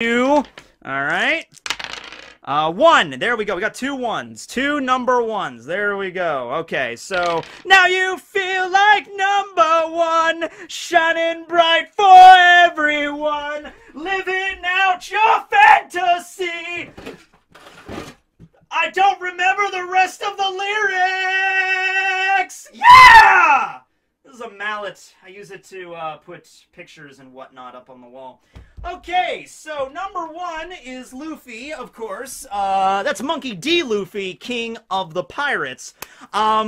Two. All right. Uh, one. There we go. We got two ones. Two number ones. There we go. Okay, so now you feel like number one, shining bright for everyone, living out your fantasy. I don't remember the rest of the lyrics. Yeah! This is a mallet. I use it to uh, put pictures and whatnot up on the wall. Okay, so number one is Luffy, of course. Uh, that's Monkey D. Luffy, King of the Pirates. Um,